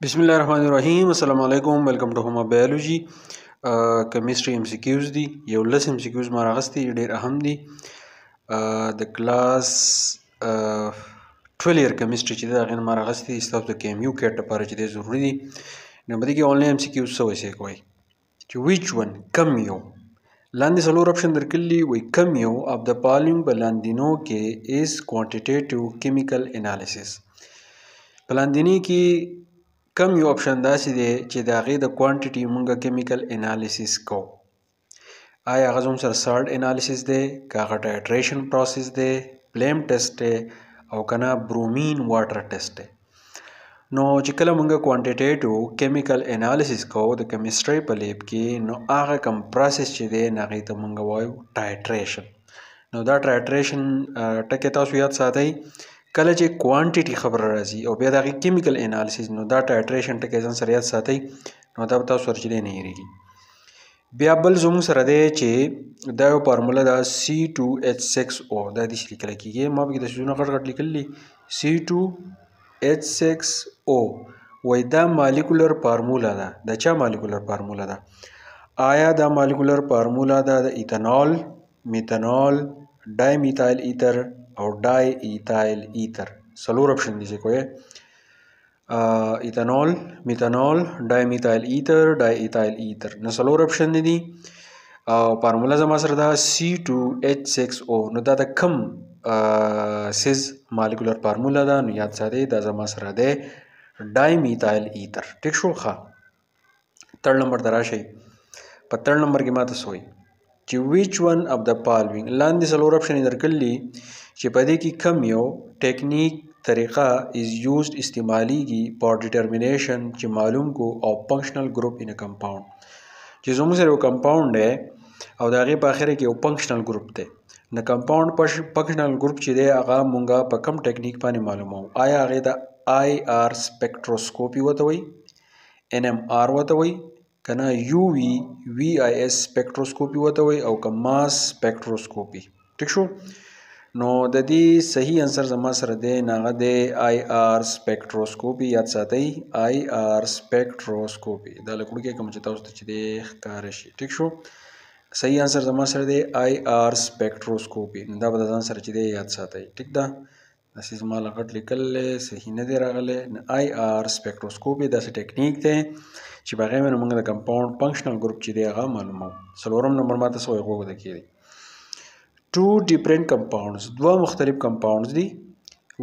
بسم الله الرحمن الرحیم السلام علیکم ویلکم ټو هوما بایولوژي کیمستري ایم سی کیوز دي یو لس ایم سی کیوز ما راغستي ډېر اهم دي د کلاس 12 ایر کیمستري چې دا غن ما راغستي ستاسو د کیم یو کېټ لپاره چې ضروری دي نو بده کې اونلاین ایم سی کیوز سو وسه کوي چې ویچ ون کم یو لاندې څلور اپشن درکړل دي وایي کم یو اف د فالوینګ په لاندینو کې ایز کوانټیټیټیو کیمیکل انالیسیس په لاندینی کې کم یو اپشن داسې دی چې د هغې د کوانټیټي مونږ کیمیکل انالیسیس کوو آیا هغه زموږ سره سالټ انالیسیس دی که هغه ټایټریشن پروسیس دی پلیم ټیسټ دی او که نه برومین واټر ټیسټ دی نو چې کله مونږ کوانټیټیټو کیمیکل انالیسیس کوو د کیمستري په لیب کې نو هغه کم پروسس چې دی نه غي ته مونږ وایو ټایټریشن نو دا ټایټریشن ټکه تاسو یاد ساتئ کله چې کوانټیټي خبره راځي او بیا د کیمیکل انالیسیس نو دا ټایټریشن ټکه ځان سره یاد ساتئ نو دا تاسو سره چې نه یریږي بیا بل زموږ سره دی چې دا یو فارموله ده سی ټو ایچ سکس او دا داسې لیکل کېږي ما پکې د سیزونه غټ غټ لیکل دي سی ټو ایچ سکس او وایي دا مالیکولر فارموله ده د چا مالیکولر فارموله ده آیا دا مالیکولر فارموله ده د ایتانول میتانول ډای میتایل ایتر او ډای ایتایل ایتر څلور اپشن دي چې کوی ایتانول میتانول ډای میتایل ایتر ډای ایتایل ایتر نو څلور اپشن دي او فارمولا زما سره دا C2H6O نو دا د کم سیز مالیکولر فارمولا ده نو یاد ساتئ دا زما سره ده ډای میتایل ایتر ټیک شو ښه تړ نمبر ته راشئ په تړ نمبر کې ماته سوي چې ویچ ون اف د فالوینګ لاندې څلور اپشن درکړي چې په دې کې کم یو ټیکنیک طریقه از یوزډ استعمالیږي فار ډیټرمینیشن چې معلوم کو او فنکشنل ګروپ ان کمپاوند چې زموږ سره یو کمپاوند دی او د هغې په اخره کې یو فنکشنل ګروپ دی نو کمپاوند فنکشنل ګروپ چې دی هغه مونږه په کم ټیکنیک باندې معلومو آیا هغې ته آی آر سپیکټروسکوپي وته وایي ان ام آر وته وي کنه یو وی وی آی اس سپیکټروسکوپي وته وي او که ماس سپیکټروسکوپي ټیک شو نو د دې صحیح انسر زما سره دی ناغه دی آی آر سپیکټروسکوپي یاد ساتئ آی آر سپیکټروسکوپي دا لکړو کې کوم چې تاسو ته چې دی ښکار شي ټیک شو صحیح انسر زما سره دی آی آر سپیکټروسکوپي دا به ځان سره چې دی یاد ساتئ ټیک ده داسې زما له غټ لیکل دی صحیح نه دی راغلی نو آی آر سپیکټروسکوپ یې داسې ټیکنیک دی چې په هغې باندې موږ د کمپاوند فنکشنل ګروپ چې دی هغه معلوموو څلورم نمبر ماته څه وایي غوږو ته کښېږدي ټو ډیفرنټ کمپاونډز دوه مختلف کمپاونډز دي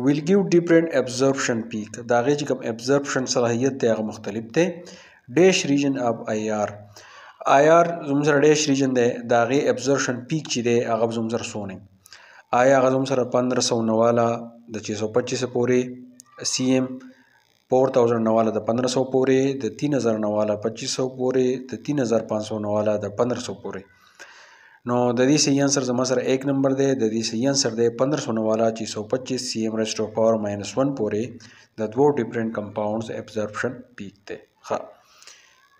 ویل ګیو ډیفرنټ ابزوربشن پیک د هغې چې کوم ابزوربشن صلاحیت دی هغه مختلف دی ډیش ریجن اف آی آر آی آر زموږ سره ډیش ریجن دی د هغې ابزوربشن پیک چې دی هغه زموږ سره څو نه آیا هغه زموږ سره پندره سوه نه واله د چه سو پچیس پورې سی ایم فور تاوزنډ نه واله د پندره سوه پورې د تین هزار نه واله پچیس سوه پورې د تین هزار پنځ سوه نه واله د پندره سوه پورې نو د دې صحیح انسر زما سره 1 نمبر دی د دې صحیح انسر دی 1500 نوالا چې 125 سی ایم ریسټو پاور ماینس 1 پورې د دوو ډیفرنٹ کمپاونډز ابزوربشن پیک دی ښه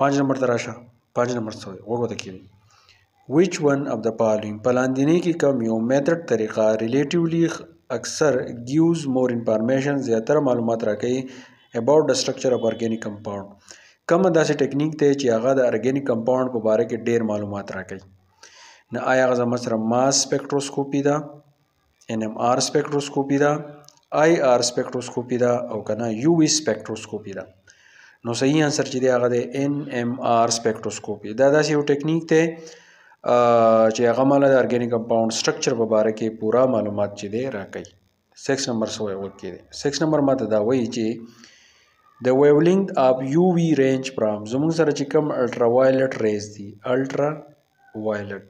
5 نمبر تراشه 5 نمبر څه وګورئ کې Which one of the following په لاندینې کې کوم یو میتود طریقه ریلیټیولی اکثر gives more information زیاتره معلومات راکوي about the structure of organic compound کومه داسې ټیکنیک دی چې هغه د ارګینیک کمپاوند په باره کې ډیر معلومات راکوي نه آیا هغه زموږ سره ماس سپیکټروسکوپي ده ان ام آر سپیکټروسکوپي ده آی آر سپیکټروسکوپي ده او کنه یو وی سپیکټروسکوپي ده نو صحیح انسر چې دی هغه دی ان ام آر سپیکټروسکوپي دا داسې یو ټیکنیک دی چې هغه مال د ارګانیک کمپاوند سټرکچر په اړه کې پورا معلومات چې دی راکړي 6 نمبر سو یو کې دی 6 نمبر ماته دا وایي چې د ویو لینګ اف یو وی رینج فرام زموږ سره چې کوم الټرا وایلټ ریز دي الټرا وایلټ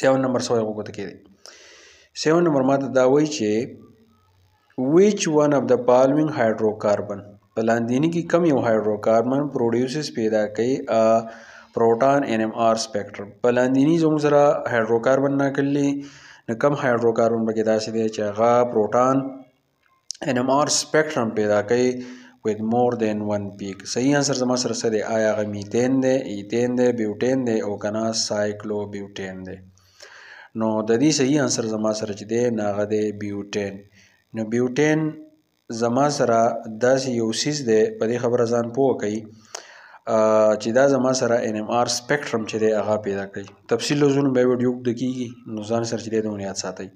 سیون نمبر سوی غوګوت کې دی سیون نمبر ماته دا وایي چې which one of the following hydrocarbon په لاندینی کې کم یو هایدروکاربن پروډیوسز پیدا کوي پروټون ان ام آر سپیکټرم په لاندینی زموږ سره هایدروکاربن ناکلی نو کم هایدروکاربن به کې داسې دی چې هغه پروټون ان ایم آر سپیکټرم پیدا کوي with more than one peak صحیح انسر زما سره سره آیا غ میتین دی ایتین دی بیوټین دی او کنا سایکلو بیوټین دی نو د دې صحیح انسر زما سره چې دی ناغه دی بیوټین نو بیوټین زما سره داسې یو سیز دی په دې خبره ځان پوه کوي چې دا زما سره ان ایم آر سپیکټرم چې دی هغه پیدا کوي تفصیل لوزونه به ویډیو کې کیږي نو ځان سره چې دی د یاد ساتي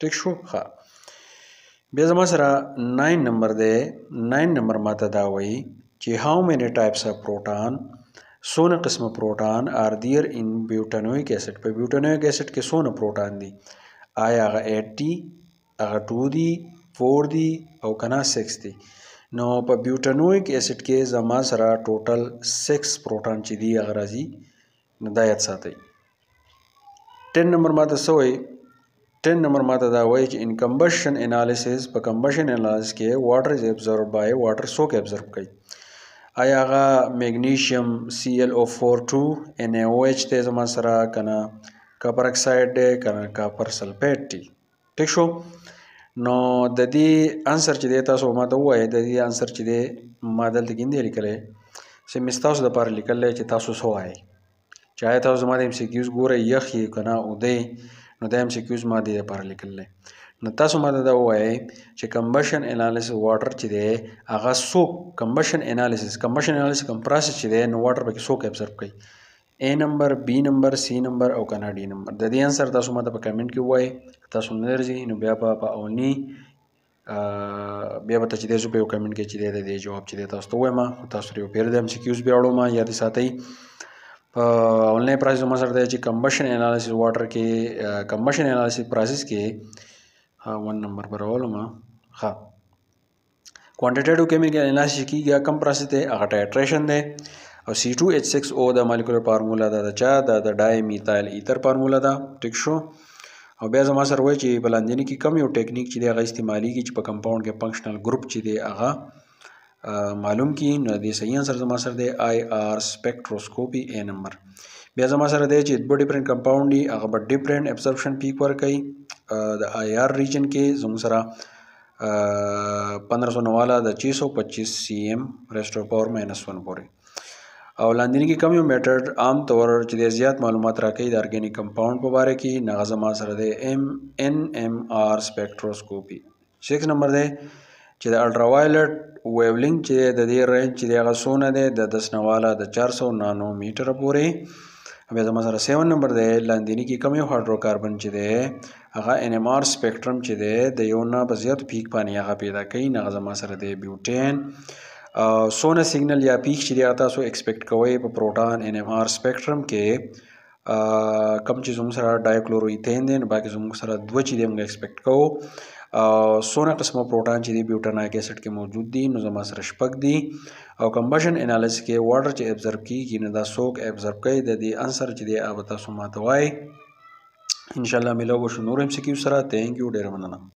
ټیک شو ښه بیا زما سره 9 نمبر دی 9 نمبر ماته دا وایي چې هاو مینی ټایپس اف پروټون سونه قسم پروټون ار دیر ان بیوټانویک اسید په بیوټانویک اسید کې سونه پروټون دي آیا هغه 8 دي هغه 2 دي 4 دي او کنه 6 دي نو په بیوټانویک اسید کې زما سره ټوټل 6 پروټون چې دي هغه راځي نو دا یاد ساتئ ټین نمبر ماته څه وایي ټین نمبر ماته دا وایي چې ان کمبشن انالیسز په کمبشن انالیسز کې واټر از ابزرو بای واټر څوک ابزرو کوي آیا هغه میګنیشیم سی ایل او فور ټو ان ای او ایچ دی زما سره که نه کاپر اکساید دی که نه کاپر سلفیټ دی ټیک شو نو د دې انسر چې دی تاسو ما ته ووایه د دې انسر چې دی ما دلته کې نه دی لیکلی چې مې ستاسو دپاره لیکلی چې تاسو څه وایئ چې آیا تاسو زما د ایم سی کیوز ګورئ یخ یې که نه اوده نو دا ایم سی کیوز ما دې لپاره لیکل دی نو تاسو ما ته دا ووایئ چې کمبشن انالیسس واټر چې دی هغه څو کمبشن انالیسس کمبشن انالیسس کوم پروسس چې دی نو واټر پکې څوک ابزرو کوي ای نمبر بی نمبر سی نمبر او کنه ډي نمبر د دې انسر تاسو ما ته په کمنټ کې ووایئ تاسو نه درځي نو بیا په اونی بیا به چې د زو په یو کمنټ کې چې د دې جواب چې تاسو ته وایم خو تاسو یو پیر د ام سی کیوز بیا وړم یا دې ساتي په انلاین پرایز زما سره دی چې کمبشن انالیسیس واټر کې کمبشن انالیسیس پروسس کې ها ون نمبر پر اولم ها کوانټیټیټیو کیمیکل انالیسیس کیږي کم پروسس دی هغه ټایټریشن دی او C2H6O د مالیکولر فارمولا ده د چا د د ډای میتایل ایتر فارمولا ده ټیک شو او بیا زما سره وای چې بلاندینی کې کم یو ټیکنیک چې دی هغه استعمالیږي چې په کمپاوند کې فنکشنل ګروپ چې دی هغه معلوم کی نو د صحیح انسر زما سره دی آی آر سپیکټروسکوپی ای نمبر بیا زما سره دی چې دوه ډیفرنٹ کمپاوند دی هغه به ډیفرنٹ ابزورپشن پیک ورکړي د آی آر ریجن کې زموږ سره 1500 نواله د 625 سي ایم ریسټور پاور ماینس 1 پورې او لاندې کې کوم یو میټر عام طور چې د زیات معلومات راکړي د ارګینیک کمپاوند په باره کې نغه زما سره د ام ان ام آر سپیکټروسکوپي 6 نمبر دی چې د الټرا وایلټ ویولینګ چې د دې رینج چې هغه سونه دی د 10 نواله د 400 نانو میټر پورې بیا زما سره 7 نمبر دی لاندې کې کوم یو هایدروکاربن چې دی هغه ان ایم آر سپیکټرم چې دی د یو نه په زیاتو پیک باندې هغه پیدا کوي نه زما سره دی بیوټین سونه سیګنل یا پیک چې دی تاسو ایکسپیکټ کوئ په پروټان ان ایم آر سپیکټرم کې کم چې زموږ سره ډایکلورو ایتین دی نو باقي زموږ سره دوه چې دی موږ ایکسپیکټ کوو سونه قسمه پروټان چې دی بیوټنایک اسید کې موجود دي نو زما سره شپږ دي او کمبشن انالیسس کې واټر چې ابزرب کیږي نو دا سوک ابزرب کوي د دې انسر چې دی هغه تاسو ماته وایي ان شاء الله ملو شو نور ام سی کیو سره ثانک یو ډیر مننه